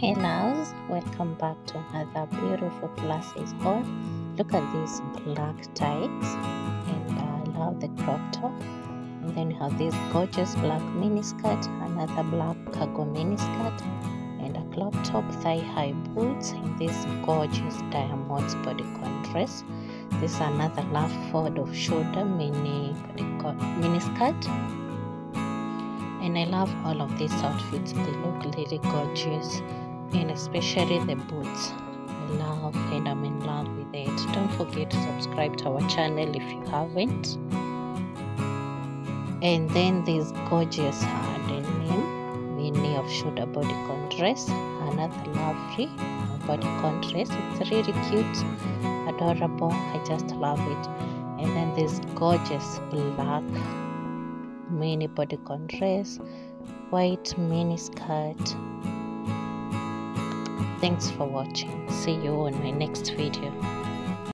Hey loves, welcome back to another beautiful classes on. Look at these black tights and I love the crop top. And then you have this gorgeous black mini skirt, another black cargo mini skirt, and a crop top thigh high boots and this gorgeous diamonds bodycon dress. This is another love fold of shoulder mini mini skirt and I love all of these outfits. They look really gorgeous, and especially the boots. I love and I'm in love with it. Don't forget to subscribe to our channel if you haven't. And then this gorgeous denim mini of shoulder bodycon dress, another lovely bodycon dress. It's really cute, adorable. I just love it. And then this gorgeous black mini bodycon dress, white mini skirt. Thanks for watching. See you on my next video.